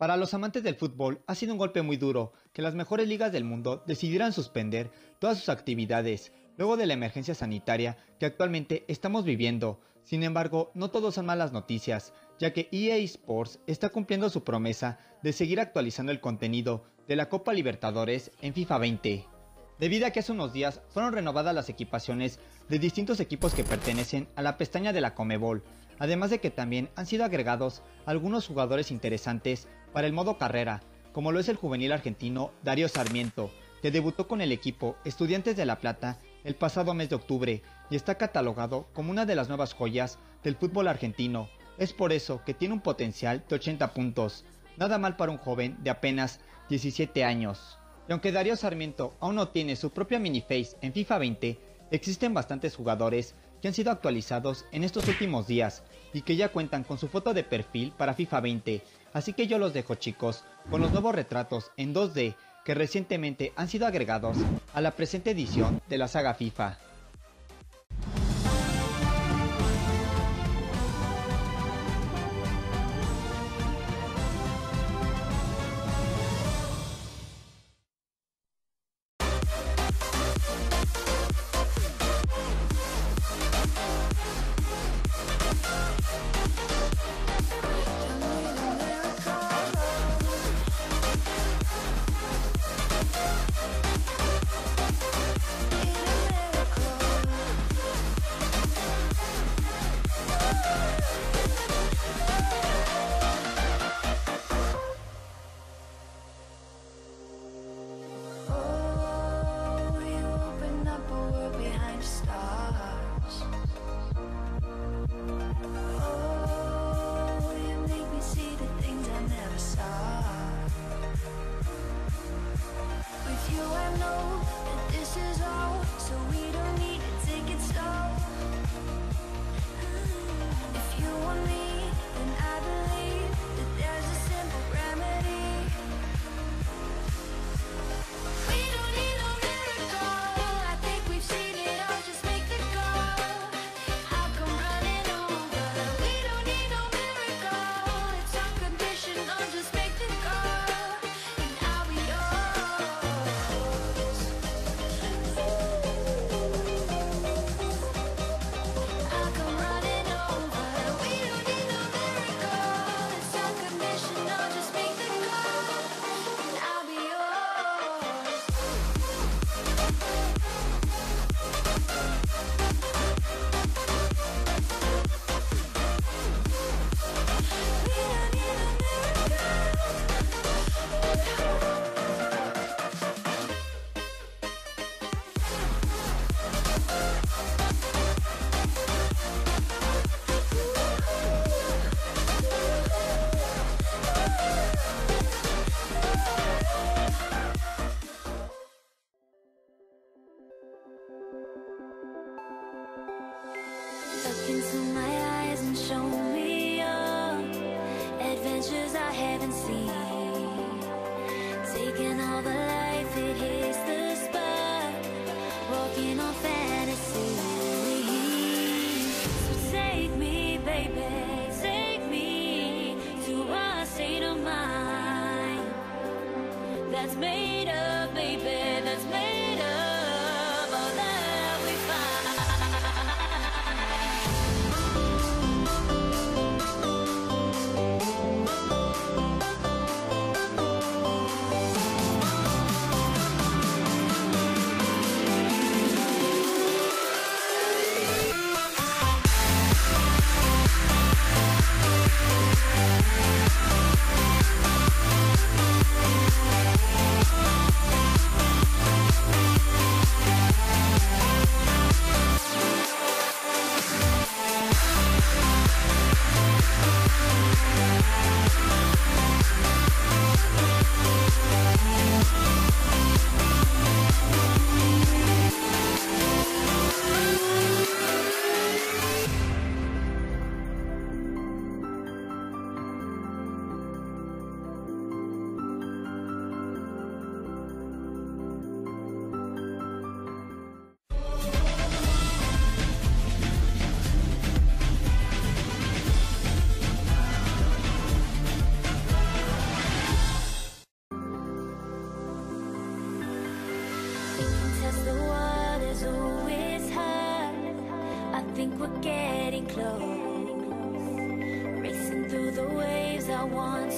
Para los amantes del fútbol ha sido un golpe muy duro que las mejores ligas del mundo decidieran suspender todas sus actividades luego de la emergencia sanitaria que actualmente estamos viviendo. Sin embargo, no todo son malas noticias, ya que EA Sports está cumpliendo su promesa de seguir actualizando el contenido de la Copa Libertadores en FIFA 20. Debido a que hace unos días fueron renovadas las equipaciones de distintos equipos que pertenecen a la pestaña de la Comebol, además de que también han sido agregados algunos jugadores interesantes para el modo carrera, como lo es el juvenil argentino Darío Sarmiento, que debutó con el equipo Estudiantes de La Plata el pasado mes de octubre y está catalogado como una de las nuevas joyas del fútbol argentino. Es por eso que tiene un potencial de 80 puntos, nada mal para un joven de apenas 17 años. Y aunque Darío Sarmiento aún no tiene su propia miniface en FIFA 20, existen bastantes jugadores que han sido actualizados en estos últimos días y que ya cuentan con su foto de perfil para FIFA 20, así que yo los dejo chicos con los nuevos retratos en 2D que recientemente han sido agregados a la presente edición de la saga FIFA. haven't seen close. Racing through the waves, I want.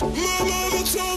My mama told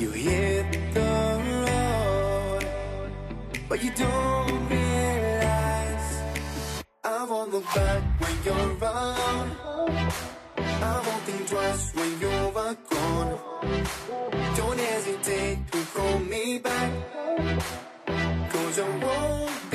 You hit the road, but you don't realize I'm on the back when you're around. I won't think twice when you're gone. Don't hesitate to call me back, cause I won't.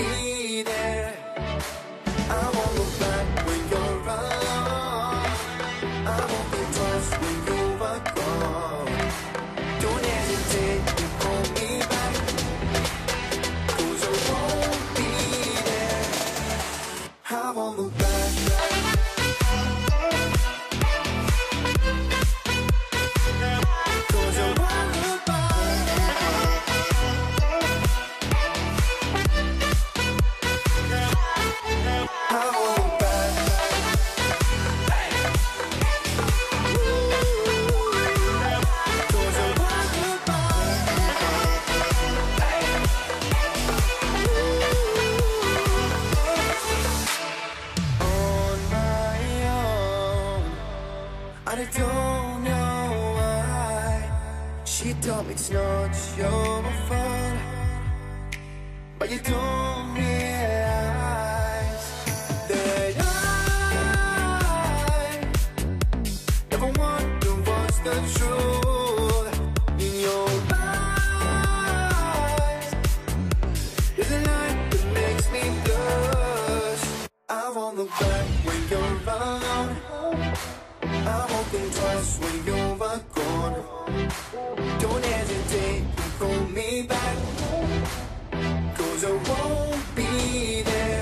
The truth in your eyes. A light that makes me blush. I won't look back when you're around. I won't when you're gone. Don't hesitate to call me back. Cause I won't be there.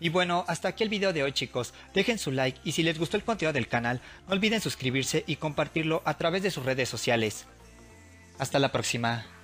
Y bueno, hasta aquí el video de hoy chicos. Dejen su like y si les gustó el contenido del canal, no olviden suscribirse y compartirlo a través de sus redes sociales. Hasta la próxima.